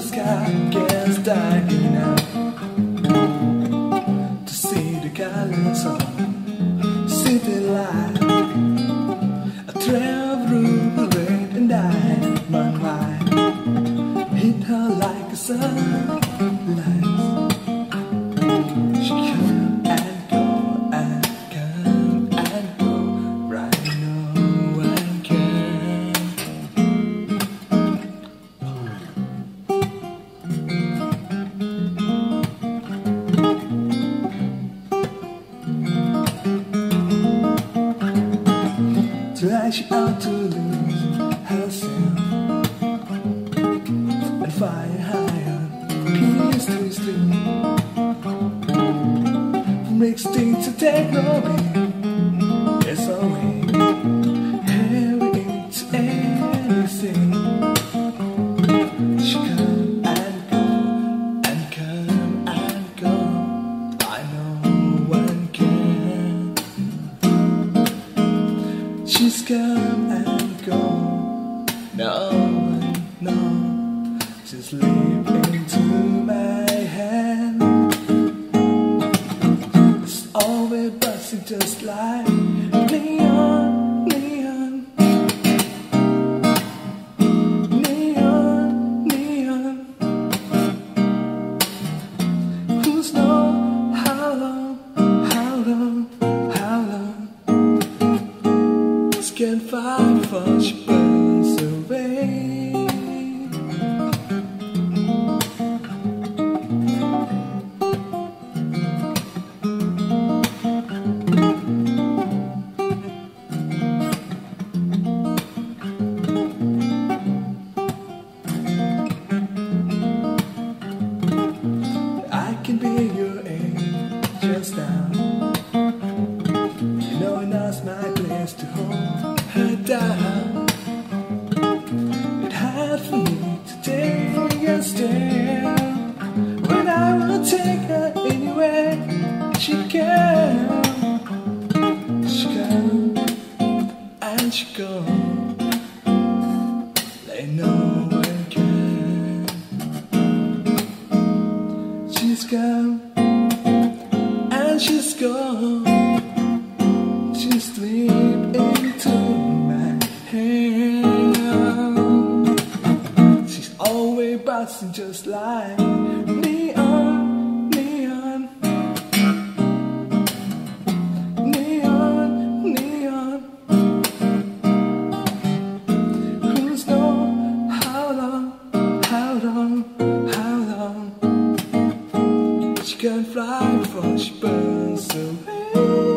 sky can't die. She out to lose herself. And fly higher, to sleep. From extinct to technology, it's come and gone. No one just slipped into my hand. She can. She come and she go. They know one can She's gone and she's gone. She slip into my hand. She's always bouncing just like can fly before she burns away.